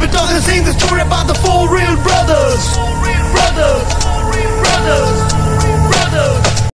But all this.